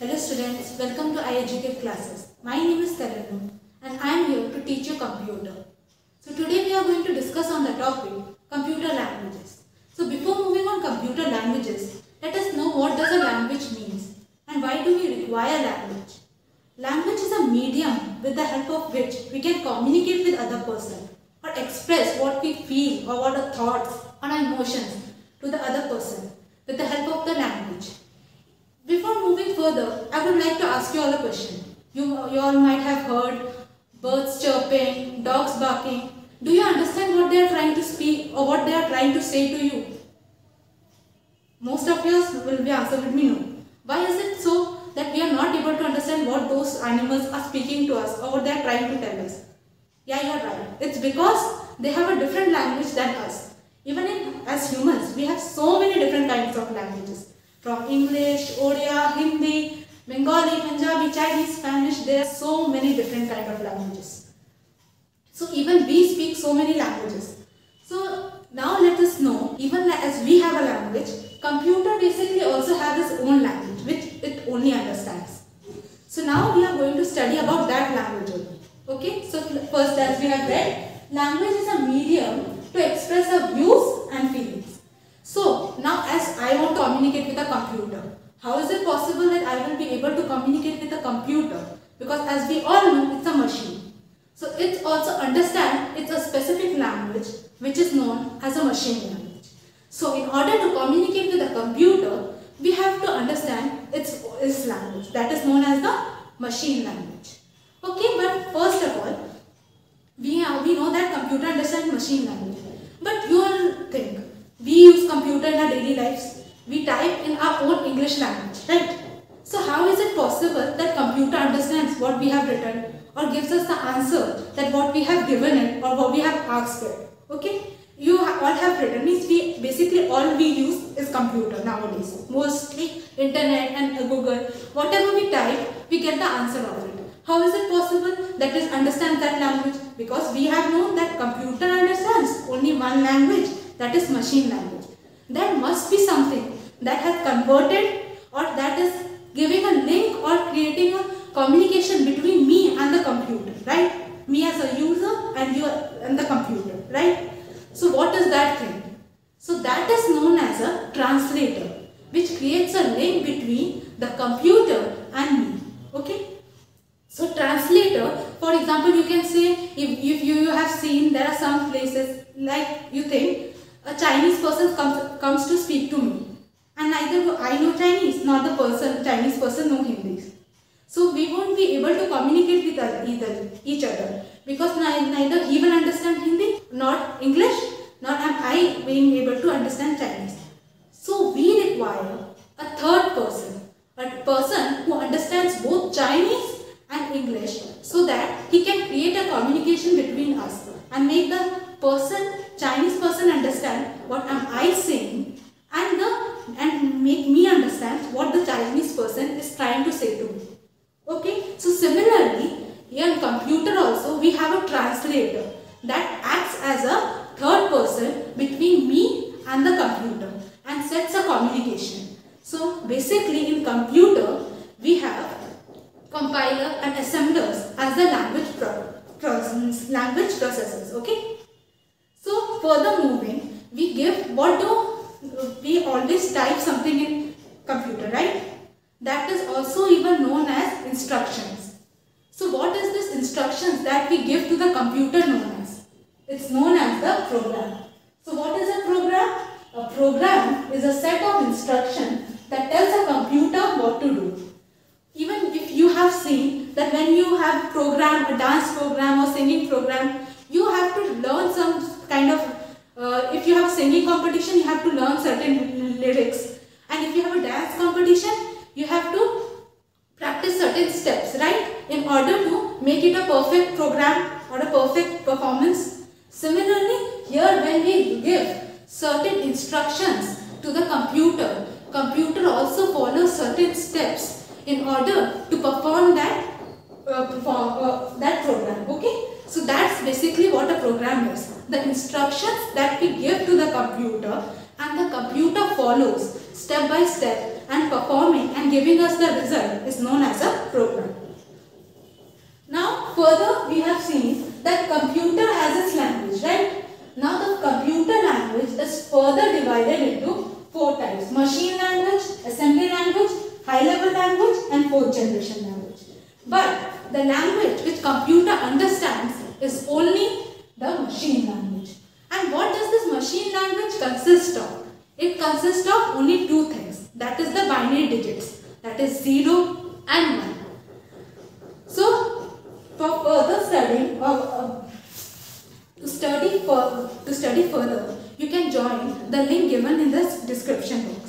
Hello students, welcome to iEducate classes. My name is Tarannum and I am here to teach you computer. So today we are going to discuss on the topic computer languages. So before moving on computer languages, let us know what does a language means and why do we require language. Language is a medium with the help of which we can communicate with other person or express what we feel or what our thoughts or our emotions to the other person with the help of the language. Before moving further, I would like to ask you all a question. You, you all might have heard birds chirping, dogs barking. Do you understand what they are trying to speak or what they are trying to say to you? Most of you will be answered with me no. Why is it so that we are not able to understand what those animals are speaking to us or what they are trying to tell us? Yeah, you are right. It's because they have a different language than us. Even in, as humans, we have so many different kinds of languages. From English, Odia, Chinese, Spanish, there are so many different kind of languages. So even we speak so many languages. So now let us know, even as we have a language, computer basically also has its own language, which it only understands. So now we are going to study about that language only. Okay, so first as we have read, language is a medium to express our views and feelings. So now as I want to communicate with a computer, how is it possible that I will be able to communicate with a computer? Because as we all know, it's a machine. So it also understand it's a specific language which is known as a machine language. So in order to communicate with a computer, we have to understand its, its language that is known as the machine language. Okay, but first of all, we, are, we know that computer understands machine language. But you all think, we use computer in our daily lives. We type in our own English language, right? So how is it possible that computer understands what we have written or gives us the answer that what we have given it or what we have asked for? Okay? You all have written means we basically all we use is computer nowadays. Mostly internet and Google. Whatever we type, we get the answer of it. How is it possible that it understands that language? Because we have known that computer understands only one language, that is machine language. There must be something that has converted or that is giving a link or creating a communication between me and the computer, right? Me as a user and you and the computer, right? So what is that thing? So that is known as a translator, which creates a link between the computer and me, okay? So translator, for example, you can say if, if you have seen there are some places like you think a Chinese person comes, comes to speak to me and neither I know Chinese nor the person Chinese person know Hindi. So we won't be able to communicate with either each other because neither he will understand Hindi nor English nor am I being able to understand Chinese. So we require a third person, a person who understands both Chinese and English so that he can create a communication between us and make the person, Chinese person understand what am I saying and the what the Chinese person is trying to say to me. Okay, so similarly here in computer also we have a translator that acts as a third person between me and the computer and sets a communication. So basically in computer we have compiler and assemblers as the language pro language processors okay so further moving we give what do we always type something in computer right? That is also even known as instructions. So what is this instructions that we give to the computer known as? It's known as the program. So what is a program? A program is a set of instructions that tells a computer what to do. Even if you have seen that when you have program, a dance program or singing program, you have to learn some kind of, uh, if you have singing competition, you have to learn certain lyrics. And if you have a dance competition, you have to practice certain steps, right? In order to make it a perfect program or a perfect performance. Similarly, here when we give certain instructions to the computer, computer also follows certain steps in order to perform that uh, perform, uh, that program okay so that's basically what a program is the instructions that we give to the computer and the computer follows step by step and performing and giving us the result is known as a program. Further we have seen that computer has its language, right? Now the computer language is further divided into four types. Machine language, assembly language, high level language and fourth generation language. But the language which computer understands is only the machine language. And what does this machine language consist of? It consists of only two things. That is the binary digits. That is 0 and 1. For further studying or uh, to study for to study further, you can join the link given in the description box.